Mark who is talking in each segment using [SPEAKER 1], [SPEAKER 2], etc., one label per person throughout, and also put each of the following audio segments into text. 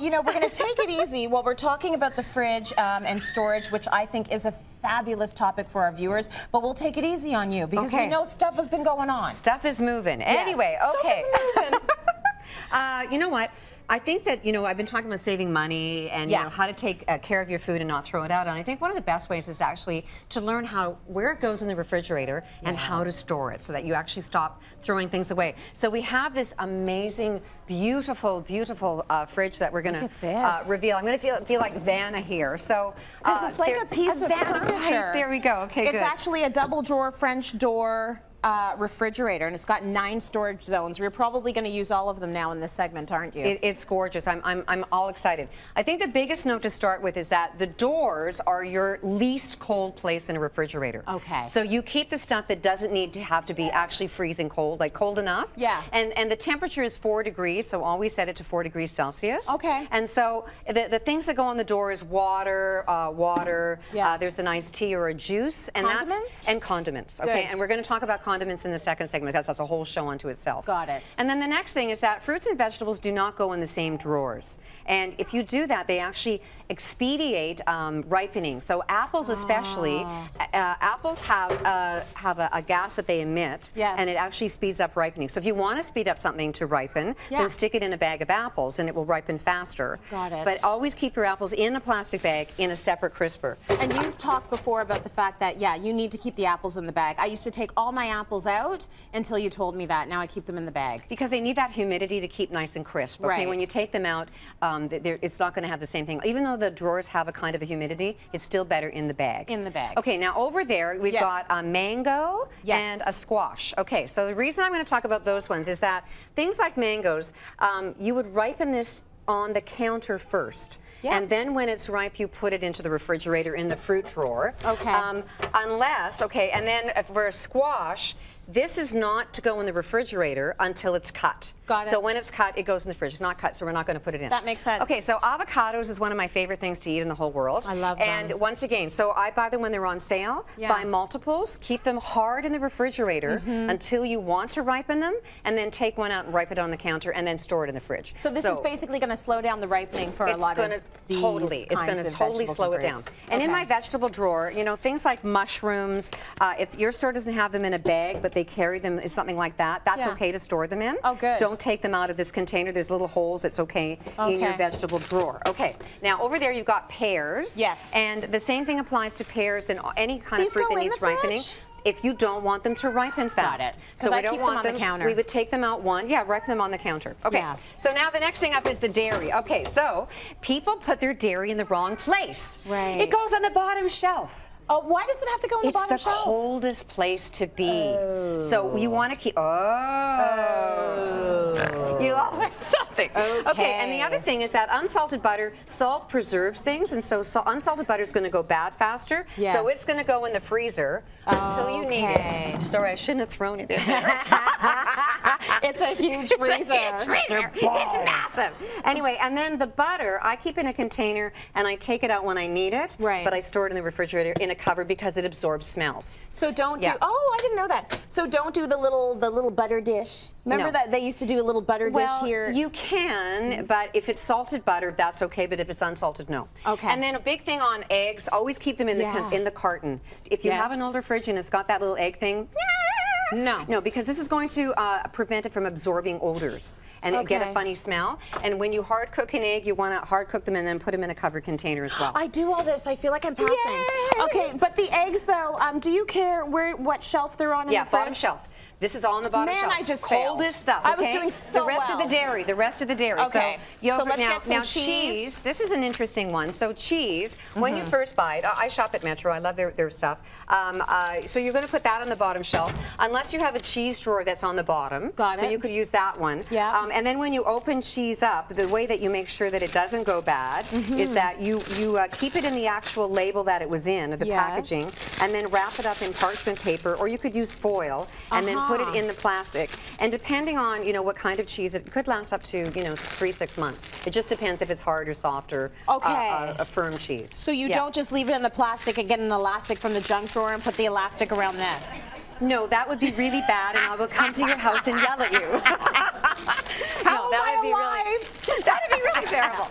[SPEAKER 1] You know, we're going to take it easy while we're talking about the fridge um, and storage, which I think is a fabulous topic for our viewers. But we'll take it easy on you because
[SPEAKER 2] Okay.
[SPEAKER 1] we know stuff has been going on.
[SPEAKER 2] Stuff is moving.
[SPEAKER 1] Yes,
[SPEAKER 2] Anyway,
[SPEAKER 1] stuff
[SPEAKER 2] okay. Uh, you know what? I think that, you know, I've been talking about saving money and,
[SPEAKER 1] Yeah.
[SPEAKER 2] you know, how to take uh, care of your food and not throw it out. And I think one of the best ways is actually to learn how, where it goes in the refrigerator and how to store it so that you actually stop throwing things away. So we have this amazing, beautiful, beautiful uh, fridge that we're going to uh, reveal. I'm going to feel, feel like Vanna here. So,
[SPEAKER 1] Because
[SPEAKER 2] uh,
[SPEAKER 1] it's like
[SPEAKER 2] there-
[SPEAKER 1] a piece of
[SPEAKER 2] Vanna
[SPEAKER 1] furniture.
[SPEAKER 2] There we go. Okay,
[SPEAKER 1] It's
[SPEAKER 2] good.
[SPEAKER 1] actually a double drawer French door uh, refrigerator, and it's got nine storage zones. We're probably going to use all of them now in this segment, aren't you?
[SPEAKER 2] It, it's gorgeous. I'm, I'm, I'm all excited. I think the biggest note to start with is that the doors are your least cold place in a refrigerator.
[SPEAKER 1] Okay.
[SPEAKER 2] So you keep the stuff that doesn't need to have to be actually freezing cold, like cold enough.
[SPEAKER 1] Yeah.
[SPEAKER 2] And and the temperature is four degrees, so always set it to four degrees Celsius.
[SPEAKER 1] Okay.
[SPEAKER 2] And so the, the things that go on the door is water, uh, water.
[SPEAKER 1] Yeah.
[SPEAKER 2] Uh, there's an iced tea or a juice, and
[SPEAKER 1] Condiments?
[SPEAKER 2] that's and condiments. Okay.
[SPEAKER 1] Good.
[SPEAKER 2] And we're going to talk about condiments in the second segment because that's a whole show unto itself.
[SPEAKER 1] Got it.
[SPEAKER 2] And then the next thing is that fruits and vegetables do not go in the same drawers. And if you do that, they actually expedite um, ripening. So apples, especially,
[SPEAKER 1] Ah.
[SPEAKER 2] uh, apples have uh, have a, a gas that they emit,
[SPEAKER 1] Yes.
[SPEAKER 2] and it actually speeds up ripening. So if you want to speed up something to ripen,
[SPEAKER 1] Yeah.
[SPEAKER 2] then stick it in a bag of apples, and it will ripen faster.
[SPEAKER 1] Got it.
[SPEAKER 2] But always keep your apples in a plastic bag in a separate crisper.
[SPEAKER 1] And you've talked before about the fact that, yeah, you need to keep the apples in the bag. I used to take all my apples out until you told me that. Now I keep them in the bag.
[SPEAKER 2] Because they need that humidity to keep nice and crisp. Okay,
[SPEAKER 1] Right.
[SPEAKER 2] when you take them out, um, it's not going to have the same thing. Even though the drawers have a kind of a humidity, it's still better in the bag.
[SPEAKER 1] In the bag.
[SPEAKER 2] Okay, now over there we've
[SPEAKER 1] Yes.
[SPEAKER 2] got a mango
[SPEAKER 1] Yes.
[SPEAKER 2] and a squash. Okay, so the reason I'm going to talk about those ones is that things like mangoes, um, you would ripen this on the counter first.
[SPEAKER 1] Yeah.
[SPEAKER 2] And then when it's ripe, you put it into the refrigerator in the fruit drawer.
[SPEAKER 1] Okay.
[SPEAKER 2] Um, unless, okay, and then if for a squash, this is not to go in the refrigerator until it's cut.
[SPEAKER 1] Got it.
[SPEAKER 2] So when it's cut, it goes in the fridge. It's not cut, so we're not going to put it in.
[SPEAKER 1] That makes sense.
[SPEAKER 2] Okay, so avocados is one of my favorite things to eat in the whole world.
[SPEAKER 1] I love them.
[SPEAKER 2] And once again, so I buy them when they're on sale.
[SPEAKER 1] Yeah.
[SPEAKER 2] Buy multiples, keep them hard in the refrigerator
[SPEAKER 1] Mm-hmm.
[SPEAKER 2] until you want to ripen them, and then take one out and ripen it on the counter, and then store it in the fridge.
[SPEAKER 1] So this is basically going to slow down the ripening for a lot
[SPEAKER 2] gonna
[SPEAKER 1] of these
[SPEAKER 2] totally it's going to totally slow it down and in my vegetable drawer you know things like mushrooms uh, if your store doesn't have them in a bag but they carry them is something like that that's
[SPEAKER 1] Yeah.
[SPEAKER 2] okay to store them in
[SPEAKER 1] Oh, good.
[SPEAKER 2] don't take them out of this container there's little holes it's okay, in your vegetable drawer okay now over there you've got pears
[SPEAKER 1] Yes.
[SPEAKER 2] and the same thing applies to pears and any kind
[SPEAKER 1] These
[SPEAKER 2] of fruit that needs ripening
[SPEAKER 1] fridge?
[SPEAKER 2] if you don't want them to ripen fast.
[SPEAKER 1] it. 'Cause
[SPEAKER 2] So we
[SPEAKER 1] I
[SPEAKER 2] don't
[SPEAKER 1] keep them
[SPEAKER 2] want
[SPEAKER 1] on the counter.
[SPEAKER 2] We would take them out one, yeah, ripen them on the counter. Okay.
[SPEAKER 1] Yeah.
[SPEAKER 2] So now the next thing up is the dairy. Okay, so people put their dairy in the wrong place.
[SPEAKER 1] Right.
[SPEAKER 2] It goes on the bottom shelf.
[SPEAKER 1] Oh, why does it have to go in
[SPEAKER 2] It's
[SPEAKER 1] the bottom
[SPEAKER 2] the
[SPEAKER 1] shelf?
[SPEAKER 2] It's the coldest place to be. So you oh. want to keep. Oh. You all learned something. Okay. And the other thing is that unsalted butter, salt preserves things, and so, so unsalted butter is going to go bad faster. So it's going to go in the freezer until you need it. Sorry, I shouldn't have thrown it in there.
[SPEAKER 1] It's a huge freezer.
[SPEAKER 2] It's a huge freezer. It's massive. Anyway, and then the butter, I keep in a container and I take it out when I need it.
[SPEAKER 1] Right.
[SPEAKER 2] But I store it in the refrigerator in a cover because it absorbs smells.
[SPEAKER 1] So don't
[SPEAKER 2] Yeah.
[SPEAKER 1] do. Oh, I didn't know that. So don't do the little the little butter dish. Remember
[SPEAKER 2] No.
[SPEAKER 1] that they used to do a little butter
[SPEAKER 2] Well,
[SPEAKER 1] dish here.
[SPEAKER 2] you can, but if it's salted butter, that's okay. But if it's unsalted, no.
[SPEAKER 1] Okay.
[SPEAKER 2] And then a big thing on eggs: always keep them in the
[SPEAKER 1] Yeah.
[SPEAKER 2] in the carton. If you have an older fridge and it's got that little egg thing.
[SPEAKER 1] No.
[SPEAKER 2] No, because this is going to uh, prevent it from absorbing odors and it get a funny smell. And when you hard cook an egg, you want to hard cook them and then put them in a covered container as well.
[SPEAKER 1] I do all this. I feel like I'm passing.
[SPEAKER 2] Yay!
[SPEAKER 1] Okay, but the eggs though, um, do you care where what shelf they're on in
[SPEAKER 2] yeah,
[SPEAKER 1] the fridge?
[SPEAKER 2] bottom shelf. This is all on the bottom
[SPEAKER 1] Man,
[SPEAKER 2] shelf.
[SPEAKER 1] I just failed.
[SPEAKER 2] coldest stuff.
[SPEAKER 1] I was doing so
[SPEAKER 2] The rest of the dairy. The rest of the dairy.
[SPEAKER 1] Okay.
[SPEAKER 2] So, yogurt,
[SPEAKER 1] So let's
[SPEAKER 2] now,
[SPEAKER 1] get some
[SPEAKER 2] now
[SPEAKER 1] cheese.
[SPEAKER 2] This is an interesting one. So cheese. When
[SPEAKER 1] Mm-hmm.
[SPEAKER 2] you first buy it, I shop at Metro. I love their, their stuff. Um, uh, so you're going to put that on the bottom shelf, unless you have a cheese drawer that's on the bottom.
[SPEAKER 1] Got
[SPEAKER 2] so
[SPEAKER 1] it.
[SPEAKER 2] you could use that one.
[SPEAKER 1] Yeah.
[SPEAKER 2] Um, and then when you open cheese up, the way that you make sure that it doesn't go bad
[SPEAKER 1] Mm-hmm.
[SPEAKER 2] is that you you uh, keep it in the actual label that it was in, the
[SPEAKER 1] Yes.
[SPEAKER 2] packaging, and then wrap it up in parchment paper, or you could use foil, and then put it
[SPEAKER 1] Uh-huh.
[SPEAKER 2] in the plastic. And depending on you know what kind of cheese, it could last up to you know three six months. It just depends if it's hard or soft or uh,
[SPEAKER 1] Okay.
[SPEAKER 2] uh, a firm cheese.
[SPEAKER 1] So you
[SPEAKER 2] Yeah.
[SPEAKER 1] don't just leave it in the plastic and get an elastic from the junk drawer and put the elastic around this.
[SPEAKER 2] No, that would be really bad, and I will come to your house and yell at you.
[SPEAKER 1] How Oh,
[SPEAKER 2] that would be
[SPEAKER 1] life.
[SPEAKER 2] really that would be really terrible.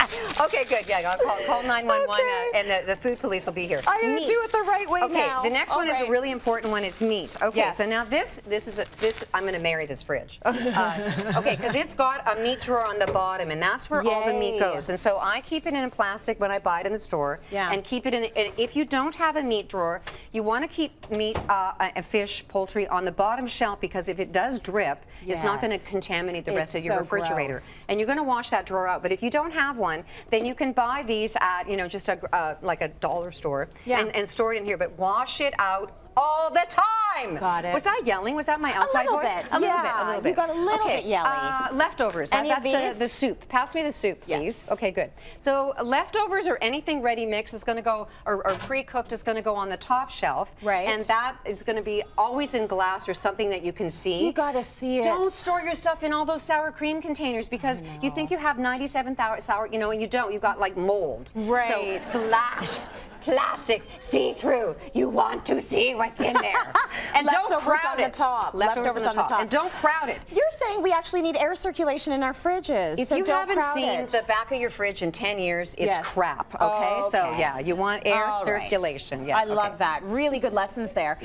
[SPEAKER 2] Okay, good. Yeah, I'll call, call 911
[SPEAKER 1] Okay.
[SPEAKER 2] uh, and the, the food police will be here.
[SPEAKER 1] I'm do it the right way
[SPEAKER 2] okay,
[SPEAKER 1] now.
[SPEAKER 2] the next
[SPEAKER 1] All
[SPEAKER 2] one is a really important one. It's meat. Okay,
[SPEAKER 1] Yes.
[SPEAKER 2] so now this this is a, this I'm going to marry this fridge. Uh, okay, because it's got a meat drawer on the bottom, and that's where all the meat goes. And so I keep it in a plastic when I buy it in the store,
[SPEAKER 1] Yeah.
[SPEAKER 2] and keep it in. If you don't have a meat drawer, you want to keep meat, uh, a fish, poultry on the bottom shelf because if it does drip, it's not going to contaminate the rest
[SPEAKER 1] It's
[SPEAKER 2] of your
[SPEAKER 1] so
[SPEAKER 2] refrigerator.
[SPEAKER 1] gross.
[SPEAKER 2] And you're going to wash that drawer out. But if you don't have one, then you can buy these at you know just a uh, like a dollar store
[SPEAKER 1] Yeah.
[SPEAKER 2] and, and store it in here. But wash it out all the time.
[SPEAKER 1] Got it.
[SPEAKER 2] Was that yelling? Was that my outside
[SPEAKER 1] little
[SPEAKER 2] voice?
[SPEAKER 1] bit,
[SPEAKER 2] A little
[SPEAKER 1] yeah.
[SPEAKER 2] bit. A little
[SPEAKER 1] You got a little
[SPEAKER 2] okay,
[SPEAKER 1] bit yelly.
[SPEAKER 2] Uh, leftovers. That-
[SPEAKER 1] Any of
[SPEAKER 2] that's the, the soup. Pass me the soup, please.
[SPEAKER 1] Yes.
[SPEAKER 2] Okay, good. So leftovers or anything ready mix is going to go, or, or pre-cooked is going to go on the top shelf.
[SPEAKER 1] Right.
[SPEAKER 2] And that is going to be always in glass or something that you can see.
[SPEAKER 1] You gotta see it.
[SPEAKER 2] Don't store your stuff in all those sour cream containers because you think you have 97 thou- sour, you know, and you don't. You've got like mold.
[SPEAKER 1] Right.
[SPEAKER 2] So glass, plastic, see-through. You want to see what's in there. And don't
[SPEAKER 1] Leftovers
[SPEAKER 2] crowd
[SPEAKER 1] on the
[SPEAKER 2] it.
[SPEAKER 1] top.
[SPEAKER 2] Leftovers,
[SPEAKER 1] Leftovers
[SPEAKER 2] on,
[SPEAKER 1] on the top.
[SPEAKER 2] And don't crowd it.
[SPEAKER 1] You're saying we actually need air circulation in our fridges.
[SPEAKER 2] If
[SPEAKER 1] so
[SPEAKER 2] you
[SPEAKER 1] don't
[SPEAKER 2] haven't seen
[SPEAKER 1] it.
[SPEAKER 2] the back of your fridge in 10 years, it's
[SPEAKER 1] Yes.
[SPEAKER 2] crap. Okay?
[SPEAKER 1] Oh,
[SPEAKER 2] So yeah, you want air
[SPEAKER 1] All right.
[SPEAKER 2] circulation. Yeah.
[SPEAKER 1] I
[SPEAKER 2] okay.
[SPEAKER 1] love that. Really good lessons there.